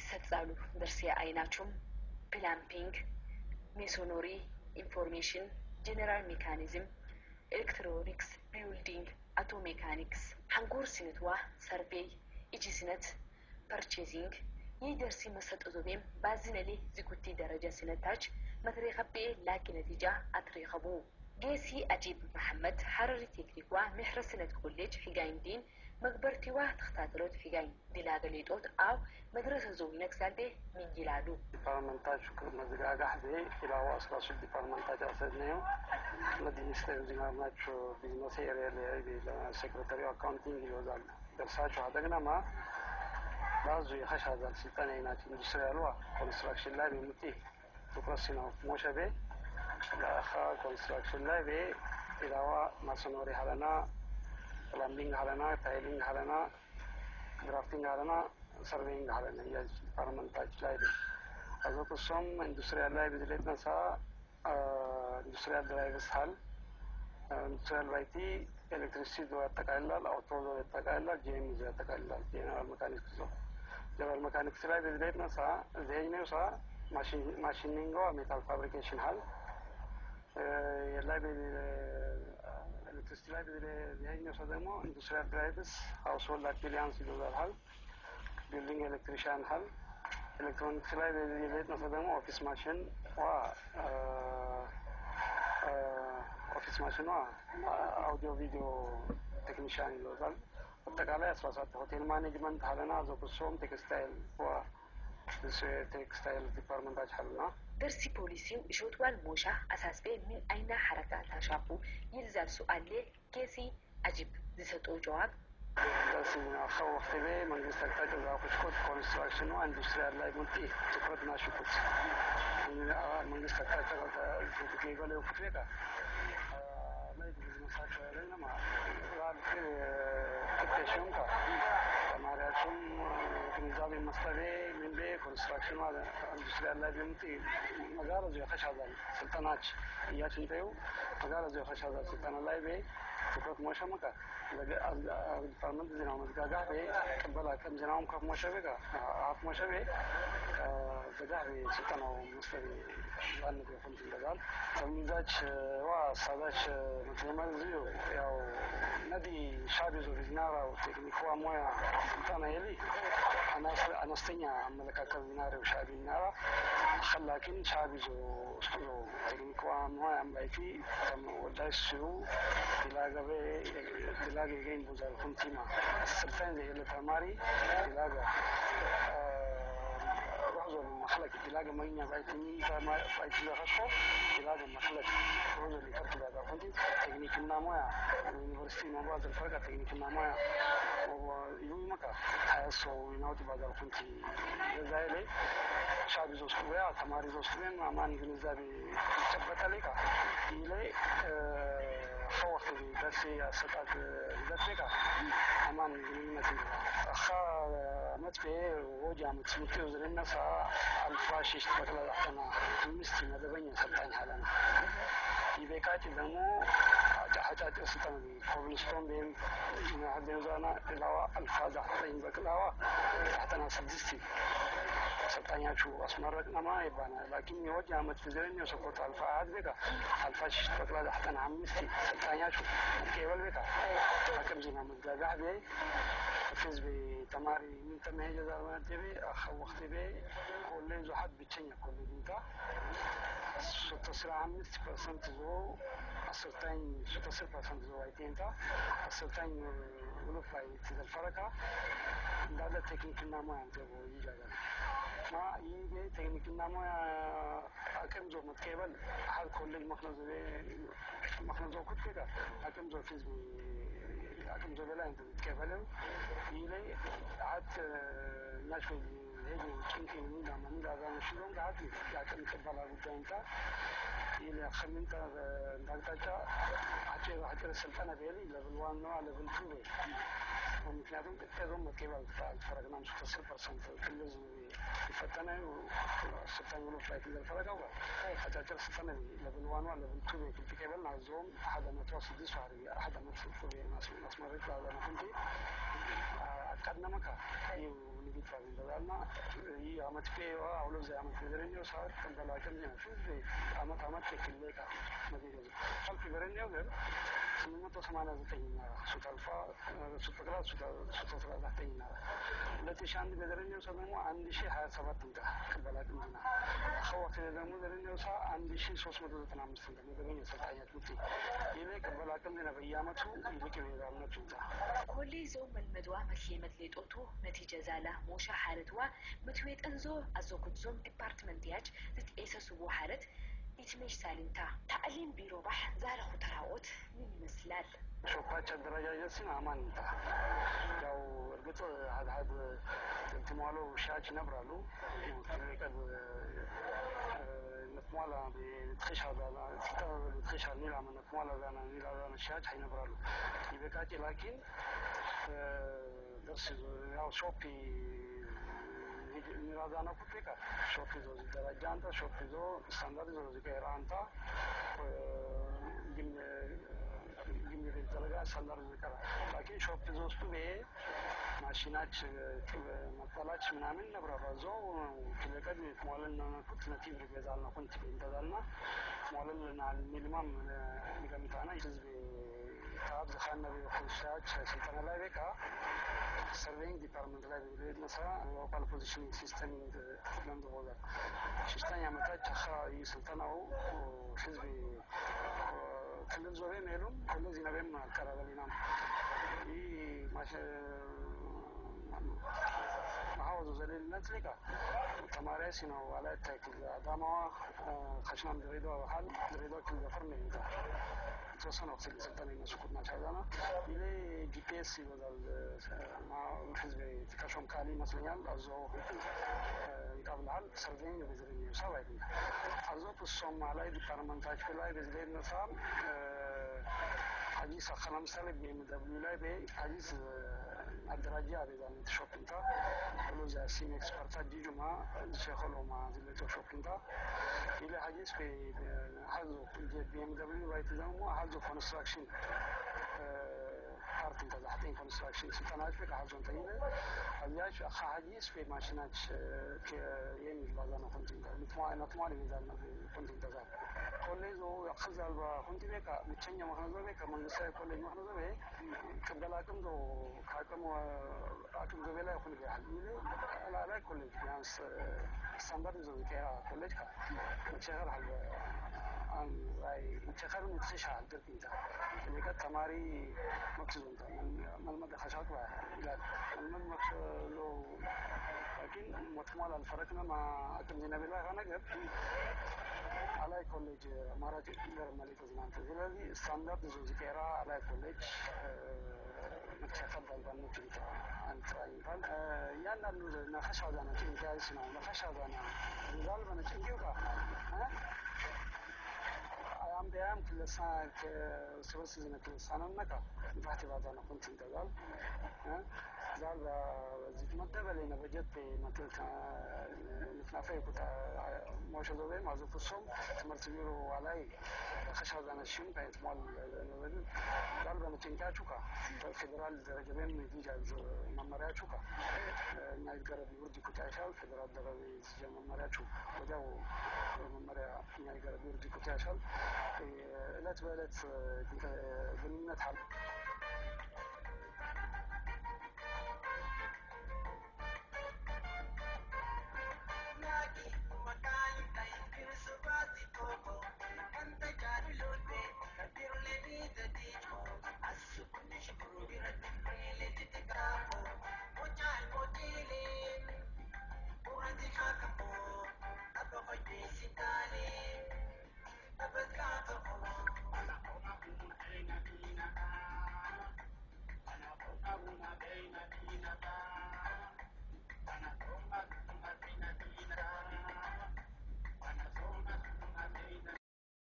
ይሰጣሉ። በእርሲያ አይናቸውም ፕላምፒንግ፣ ሚሶኖሪ፣ ኢንፎርሜሽን፣ ጄኔራል ሜካኒዝም፣ ኤሌክትሮኒክስ፣ ቢውልዲንግ፣ አቶ ሜካኒክስ፣ ሃንጎር ስነትዋ፣ ሰርቬይ፣ እጅ ስነት፣ ፐርቼዚንግ የደርሲ መሰጠቶቤም ባዝነሌ ዝጉቲ ደረጃ ስነታች መትሬከቤ ላኪ ነቲጃ አትሬከቡ گێسی ئەجیب محەممەد حرری تێکریوە میحرە سنت کولێج فیگایندین مەکبەرتیوە تختاترۆت فیگاین دیلاگەلیتۆت ئاو مدرسة زوجنك سالبه من جلاله فرمنتاج مزقا قحبه إلى واصل شد فرمنتاج أسدنيو مدينة استيوزينا ماتش بزنس إيريا لعيبي سكرتاري أكاونتين يوزال. درسات شهدقنا ما بعض يخش هذا السلطان هنا في اندستريالوا كونستراكشن لابي متي موشة موشبه ᱜᱷᱟᱥᱟ ᱠᱚᱱᱥᱴᱨᱟᱠᱥᱚᱱ ᱞᱟᱭ ᱵᱮ ᱤᱫᱟᱣᱟ masonry halana plumbing halana tiling halana grafting halana surveying halana ya parman touch lay be اگر تو سم industrial lay be لیتنا سا industrial drivers hal industrial وايتي electricity دو تکایلال auto دو تکایلال جیم دو تکایلال general mechanics دو general mechanics lay be لیتنا سا زینیو سا machining و metal fabrication hal ሰው ደግሞ ኢንዱስትሪያል ድራይቭስ ሀውስሆልድ አክቢሊያንስ ይገዛል ሀል ቢልዲንግ ኤሌክትሪሽያን ሀል ኤሌክትሮኒክስ ላይ የሌት ነው ደግሞ ኦፊስ ማሽን ዋ ኦፊስ ማሽኗ አውዲዮ ቪዲዮ ቴክኒሽያን ይለውታል። አጠቃላይ አስራ ሰባት ሆቴል ማኔጅመንት ሀለና ዘኩሶም ቴክስታይል ዋ ቴክስታይል ዲፓርትመንታች ሀለና ደርሲ ፖሊሲው እሾትዋል ሞሻ አሳስቤ ምን አይና ሐረካ ታሻፉ ይልዛል ሱአሌ ኬሲ አጂብ ዝሰጦ ጀዋብ ወቅት ቤ መንግስት አቅጣጫ ዛፎችኮት ኮንስትራክሽኑ ኢንዱስትሪያል ላይ ሙጢ ትኩረት ናሽኩት መንግስት አቅጣጫ ገበለ ውኩት ቤቃ ላይ ቢዝነሳቸው ያለንማ ራልክ ቅጤሽም ካ ተማሪያችሁም ግንዛቤ መስጠቤ ምን ቤ ኮንስትራክሽኑ ኢንዱስትሪያል ላይ ቢሙጢ መጋረዙ የኸሻዛል ስልጠናች እያችን ተዩ መጋረዙ የኸሻዛል ስልጠና ላይ ቤ ትኩረት ሞሸ መቃ ዲፓርትመንት ዜናው መዝጋጋ ቤ ቅበላ ከም ዜናውም ከፍ ሞሸ ቤ አፍ ሞሸ ቤ ዘጋ ቤ ስልጠናው መስጠቤ ዛነት የፈንት ይለጋል ተምዛች ዋ ሳዛች ምትመዝ ያው ነዲ ሻቢዞ ቢዝናራው ቴክኒክዋ ሙያ ስልጠና የሊ አነስተኛ አመለካከት ቢናሬው ሻቢ ናራ ከላኪን ሻቢዞ ስሎ ቴክኒክዋ ሙያ አምባይቲ ወዳይ ሲዩ ዲላገቤ ዲላገ ገኝ ቡዛል ኩንቲማ ስልጠን ዘየለ ተማሪ ዲላጋ روزو المخلق تلاقي مينيا بايتني فما بايتني خشو تلاقي مخلق روزو اللي كرت هذا كنت تكنيك النامويا يونيفرسيتي مواد يومك سو ينوت بعد الخنتي جزائري شعب زوج خويا تماري زوج خويا ما مان جنزابي تثبت عليك إلي فوق داتي سطات داتيكا أمان جنينتي أخا متفي وجا متسمتي وزرنا سا الفاشيش تبقى لحتنا مستي مدبني سلطان حالنا يبقى كاتي دمو ደግሞ አጫጭ ስልጠና ኮብልስቶን ቤም ሀገዛና ላዋ አልፋዛ ጠኝ በቅላዋ ታሕተና ስድስቲ ሰልጣኛችሁ አስመረቅነማ ይባላል ላኪን የወዲ አመት ፍዘረኛው ሰኮት አልፋ አሃድ ቤካ አልፋ ሽሽት በቅላ ታሕተና አምስቲ ሰልጣኛችሁ ቄበል ቤካ አቅም ዜና መጋጋሕ ቤ ህዝቢ ተማሪ ምን ተመሄጀ ዛርማት ቤ አኸ ወቅት ቤ ኮሌጅ ሀድ ብቸኛ ኮሌጅ እንታ ሶተስራ አምስት ፐርሰንት ዞ السلطان السلطان شط السلطان سند زوايتينتا السلطان ونفع تد الفرقة دادا تكنيك النامو ينتبه يجاجا ما يجي تكنيك النامو أكم آه، جو متكابل حال كل مخنز مخنز وقت كده. أكم جو فيز أكم جو بلا أنت متكابل يلي عاد نشوي هيجي كنتي من دامني لازم شلون قاعد يا كم تبلا قدامك إلى خمنت دالتاتا حتى حتى السلطنه بيلي لبلوان نوع لبنتوري ومكناتهم تتغم وكيبا الفرق نعم شخص صفر صنف الكلز الفتنة والسلطان يقولوا فلاك اللي الفرق أول حتى ترى السلطنة لبنوان ولبنتوري كنت كيبا نعزوم أحد أنا تواصل دي سعرية أحد أنا تفوق ناس مريت على أنا كنتي ከነመከ ይሁን ಈ ዓመትಕ್ಕೆ ಅವಳು ዓመት ಇದರಲ್ಲಿಯೂ ಸಹ ಕಂದಲಾಟಲ್ಲಿ ಅಮತ್ ಅಮತ್ ಕಿಲ್ಲೇಕ ಮದುವೆ ಸ್ವಲ್ಪ ಇದರಲ್ಲಿಯೂ ስምንት መቶ ሰማንያ ዘጠኝ ሱት አልፋ ሱት በቅላ ሱት ሰላሳ ዘጠኝ ሁለት ሺ አንድ በደረኛው ሰው ደግሞ አንድ ሺ ሀያ ሰባት እንተ በላቅ ምና ሰው ወክለ ደግሞ ደረኛው ሰ አንድ ሺ ሶስት መቶ ዘጠና አምስት እንተ ደረኛ ሰልጣኛት ምት ይልቅ በላቅም ዜና በየአመቱ ይልቅ ይሄዳል ነች እንተ ኮሌ ዘው መልመድዋ መክሄ መትሌጦቱ ነቲጀ ዛላ ሞሻ ሓረትዋ ምትዌ ጠንዞ ኣዘኩትዞም ዲፓርትመንት ያጅ ዝትኤሰስዎ ሓረት ኢትሜሽ ሳሊንታ ታዕሊም ቢሮ ባሕ ዛረኹ ተራኦት ምን ይመስላል? ሾፓች አደረጃጀት ሲን አማን እንታ ያው እርግጥ ሀድሀድ እንትሟሎ ሻች ይነብራሉ ቀድ ነትሟላ ትኸሻ ዛና ትኸሻ ኒላ ነትሟላ ዛና ኒላ ዛና ሻች አይነብራሉ ይበቃጭ ላኪን ደርስ ያው ሾፒ Garagana Kutika, Shoppizo Darajanta, Shoppizo Standardizo Zikeranta, ግንኙነት የተዘረጋ ሰንደር ይቀራል። ላኪን ሾፕ ይዞ ውስጡ ይሄ ማሽናች መጠላች ምናምን ነብራራ ዞ ትለቀድ ሞለን ነኩት ነቲቭ ሪገዛል ነው ኩንት ይንተዛልና ሞለን ልናል ሚልማም ይገምታና ህዝብ ካብ ዝኸነብ ኩንሻዎች ስልጠና ላይ ቤካ serving department library مثلا local positioning system land holder شيشتان يعمل تخا يسلطان أو شزبي كلن زورين هلوم كلن زينا بين كرا دلينام اي ماشي محافظ زليل نتلقى تمارسنا ولا تاكل أدامة خشنا دريدو وحال دريدو كل فرمي انت توصلنا وقت السلطان يمسكوا ما شاء الله ጂፒኤስ ይበዛል ህዝብ ጥቀሾም ካሊ ይመስለኛል አዞ ይቀብልሃል ሰርቬኝ በዝርኝ ሰብ አይደለ አዞ እሶም ላይ ዲፓርትመንታች ላይ በዚህ ነሳም ሀጂስ አኸ ለምሳሌ ቢኤምደብሊው ላይ ሀጂስ አደራጃ አቤዛነት ሾፒንታ ብሎ ዛ ሲም ኤክስፐርታ ዲጁማ ሸኸሎማ ዝለቶ ሾፒንታ ኢለ ሀጂስ ሀዞ ቢኤምደብሊው ራይት ደግሞ ሀዞ ኮንስትራክሽን hartanta the Athene construction ستناشفك هارجنتين حياش خحديس في ماشناتش كيين بازانا خنتين متما نتما لبيزال خنتين تزال كوليز و يخزال بخنتين بيكا متشنيا مخنزو بيكا منسا كوليز مخنزو بي كبدالاكم دو خاكم أكم دو بلا يخنبي حلوله لا لا كوليز يعني سندر نزو بكيرا كوليز خا ስታንዳርድ ዞ ዚቀራ ኮሌጅ ካ መቸኸር ሀል አን ራይ መቸኸርን ትሻል ድርቅንታ ሊቀት ተማሪ መክዝዞንታ መልመድ ከሻቅ ይላል መልመድ መክሎ ላኪን ሞትሟል አልፈረክነ ማ አቅም ዚነቤላ ነገር አላይ ኮሌጅ አማራጭ ንገር መለቶ ዝናንተ ስለዚህ ስታንዳርድ ዞ ዝቄራ አላይ ኮሌጅ እያንዳንዱ ነፈሻ ዛና ጭንቅ ነው ነፈሻ ዛና ዛል በነ ጭንቅ አያም ቢያም ክለሳ ስበስ ክለሳ ነነቃ ዛት ባዛና ኮንትን زال وظیفمند ولی نبجت په مطلب نفای کو تا موشلو به مازو فسوم مرتبیرو والای خشازان الشم په احتمال ضربه متنكا چوکا فدرال درجة بین نتیجه ممریا چوکا نایل گره بیوردی کو تایشال فدرال درجة نتیجه ممریا چو ودا ممریا نایل گره بیوردی کو تایشال لا تبالت بالنت حل